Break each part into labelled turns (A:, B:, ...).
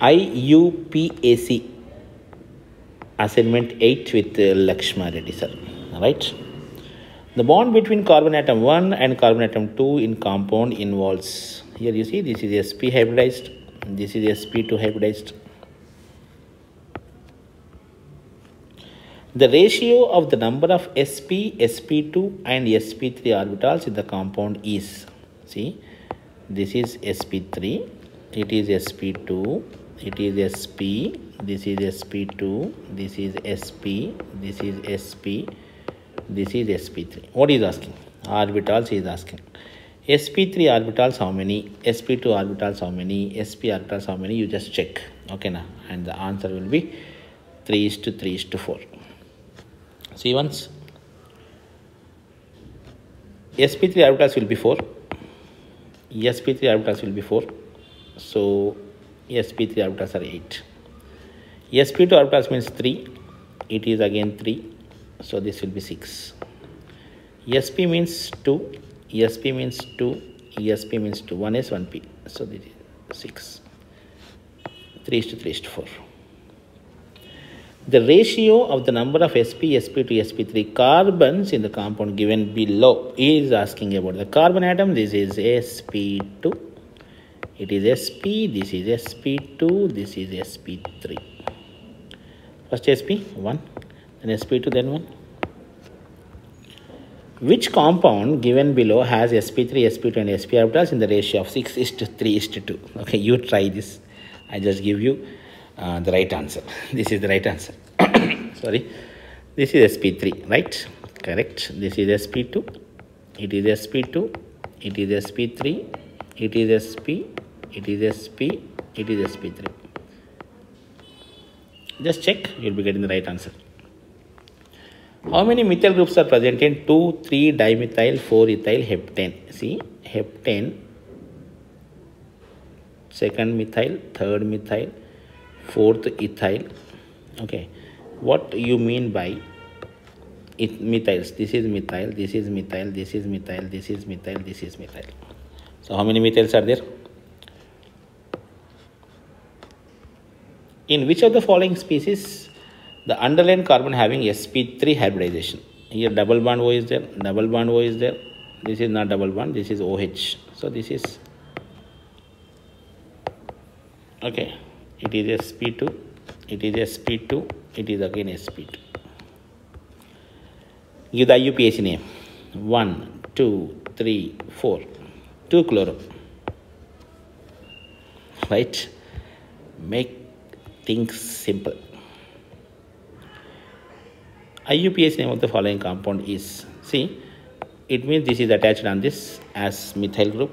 A: IUPAC assignment 8 with uh, Lakshma Reddy sir. Right? The bond between carbon atom 1 and carbon atom 2 in compound involves, here you see this is sp hybridized, this is sp2 hybridized. The ratio of the number of sp, sp2 and sp3 orbitals in the compound is, see, this is sp3, it is sp2, it is sp, this is sp2, this is sp, this is sp, this is sp3 what is asking? Orbitals is asking. Sp3 orbitals how many? Sp2 orbitals how many? Sp orbitals how many? You just check. Okay now and the answer will be 3 is to 3 is to 4 see once. Sp3 orbitals will be 4 sp3 orbitals will be 4 so sp3 orbitals are 8 sp2 orbitals means 3 it is again 3 so this will be 6 sp means 2 sp means 2 sp means 2 1 is 1p so this is 6 3 is to 3 is to 4 the ratio of the number of sp sp to sp3 carbons in the compound given below is asking about the carbon atom. This is sp2 it is sp this is sp2 this is sp3 first sp 1 then sp2 then 1 which compound given below has sp3 sp2 and sp orbitals in the ratio of 6 is to 3 is to 2 okay you try this i just give you uh, the right answer this is the right answer sorry this is sp3 right correct this is sp2 it is sp2 it is sp3 it is sp it is sp it is sp3 just check you'll be getting the right answer how many methyl groups are present in 2, 3 dimethyl, 4 ethyl heptane? See, heptane, second methyl, third methyl, fourth ethyl. Okay, what you mean by it, methyls? This is methyl, this is methyl, this is methyl, this is methyl, this is methyl. So, how many methyls are there? In which of the following species the underlying carbon having sp3 hybridization? Here double bond o is there double bond o is there. This is not double bond this is oh so this is okay it is sp2 it is sp2 it is again sp2 give the iupac name. 1 2 3 4 2 chloro. Right? Make things simple IUPAC name of the following compound is, see, it means this is attached on this as methyl group.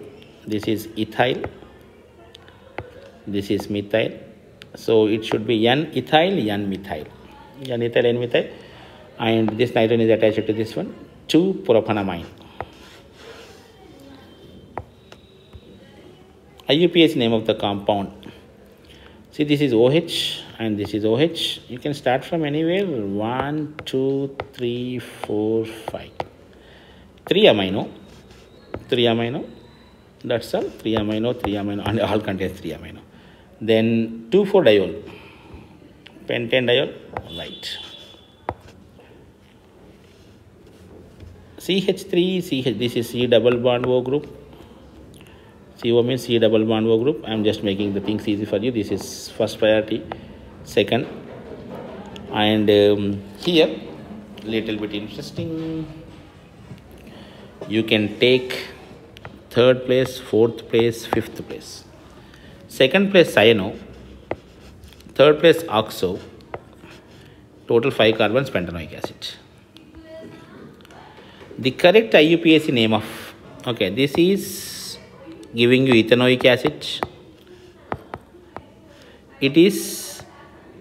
A: This is ethyl. This is methyl. So it should be N ethyl, N methyl. N ethyl, N methyl. And this nitrogen is attached to this one, 2 propanamine. IUPAC name of the compound. See, this is OH and this is OH. You can start from anywhere 1, 2, 3, 4, 5. 3 amino, 3 amino, that's all 3 amino, 3 amino, and all contains 3 amino. Then 2, 4 diol, pentane diol, right. CH3, CH, this is C double bond O group. CO means C double bond O group. I am just making the things easy for you. This is first priority. Second and um, here little bit interesting. You can take third place fourth place fifth place. Second place cyano. Third place oxo. Total 5 carbons pentanoic acid. The correct IUPAC name of okay this is giving you ethanoic acid it is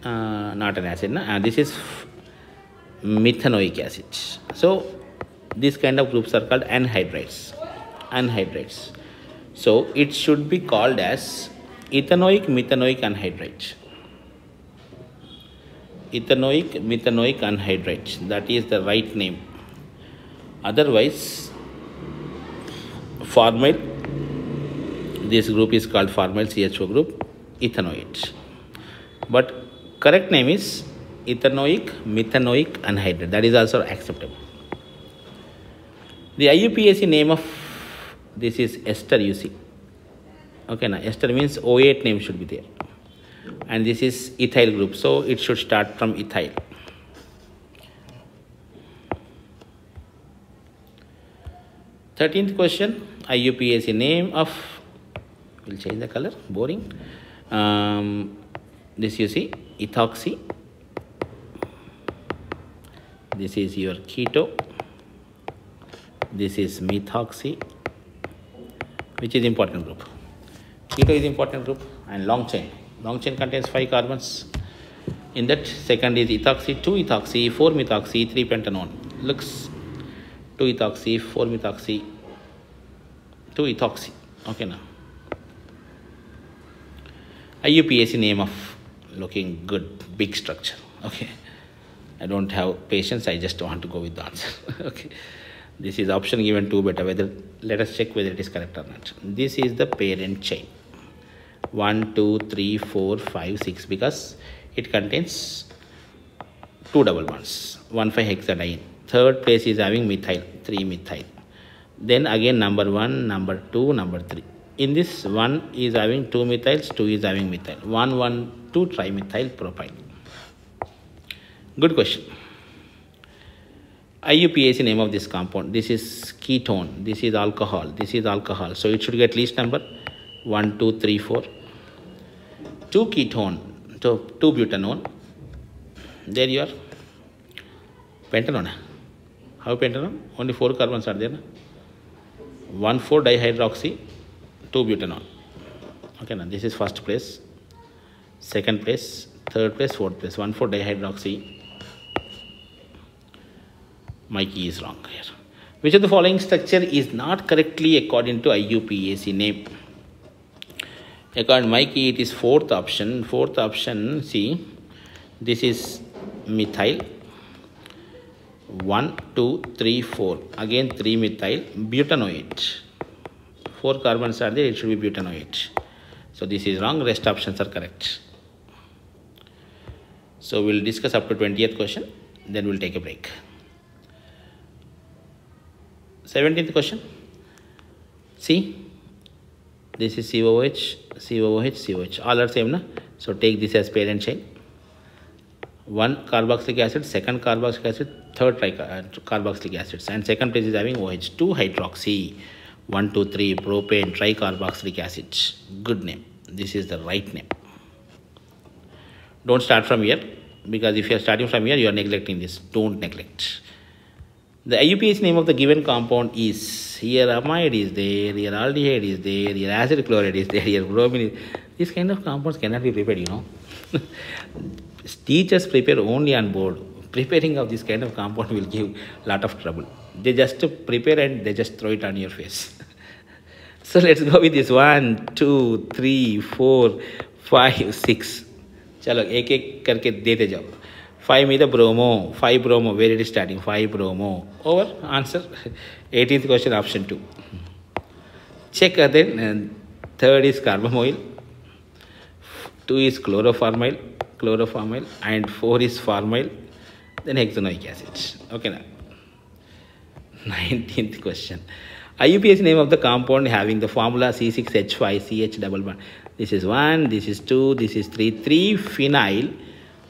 A: uh, not an acid. Uh, this is methanoic acid. So these kind of groups are called anhydrides. Anhydrides. So it should be called as ethanoic methanoic anhydride. Ethanoic methanoic anhydride. That is the right name. Otherwise, formyl. This group is called formyl CHO group. Ethanoate. but correct name is ethanoic methanoic anhydride that is also acceptable the IUPAC name of this is ester you see okay now ester means oate name should be there and this is ethyl group so it should start from ethyl Thirteenth question, IUPAC name of, we'll change the color, boring. Um, this you see, ethoxy. This is your keto. This is methoxy, which is important group. Keto is important group and long chain. Long chain contains five carbons. In that, second is ethoxy, 2 ethoxy, 4 methoxy, 3 pentanone. Looks 2 ethoxy, 4 methoxy, 2 ethoxy. Okay now. IUPAC name of looking good, big structure. Okay. I don't have patience, I just want to go with the answer. okay. This is option given 2 beta. Whether let us check whether it is correct or not. This is the parent chain. 1, 2, 3, 4, 5, 6 because it contains two double bonds. 1, 5 hexadiene third place is having methyl 3 methyl then again number 1 number 2 number 3 in this one is having two methyls 2 is having methyl. 1 1 2 trimethyl propyl good question. IUPAC name of this compound. This is ketone. This is alcohol. This is alcohol. So it should get least number. 1 2 3 4 2 ketone. To 2 butanone there you are. Pentanone how pentanone? Only four carbons are there. Na? 1 4 dihydroxy, 2 butanol. Okay, now this is first place, second place, third place, fourth place. 1 4 dihydroxy. My key is wrong here. Which of the following structure is not correctly according to IUPAC name? According to my key, it is fourth option. Fourth option, see, this is methyl 1, 2, 3, 4. Again 3 methyl butanoate. 4 carbons are there, it should be butanoate. So this is wrong, rest options are correct. So we'll discuss up to 20th question, then we'll take a break. 17th question. See, this is COOH, COOH, COH. All are same, na? So take this as parent chain. One carboxylic acid, second carboxylic acid, third tricarboxylic uh, acids and second place is having OH2 hydroxy 1 2 3 propane tricarboxylic acids. Good name. This is the right name. Don't start from here because if you are starting from here you are neglecting this. Don't neglect. The IUPAC name of the given compound is here amide is there, here aldehyde is there, here acid chloride is there, here bromine is These kind of compounds cannot be prepared, you know. Teachers prepare only on board preparing of this kind of compound will give lot of trouble. They just prepare and they just throw it on your face. so let's go with this one, two, three, four, five, six. चलो एक एक करके देते जाओ five में the bromo five bromo where it starting five bromo over answer eighteenth question option to check then uh, third is carbamoyl two is chloroformyl chloroformyl and four is formyl then hexanoic acid. Okay, now. 19th question. IUPAC name of the compound having the formula C6H5CH double bond. This is 1, this is 2, this is 3. 3 phenyl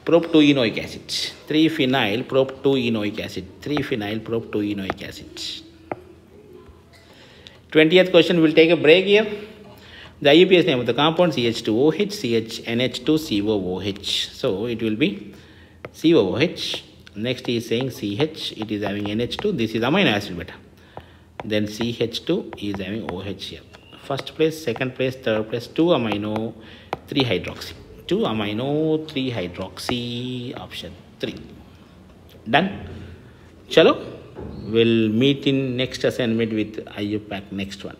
A: prop 2 enoic acid. 3 phenyl prop 2 enoic acid. 3 phenyl prop 2 enoic acid. 20th question, we'll take a break here. The IUPAC name of the compound CH2OH, CHNH2COOH. So it will be COOH next is saying CH it is having NH2 this is amino acid beta. Then CH2 is having OH here first place second place third place 2 amino 3 hydroxy. 2 amino 3 hydroxy option 3 done. Chalo we'll meet in next assignment with IUPAC next one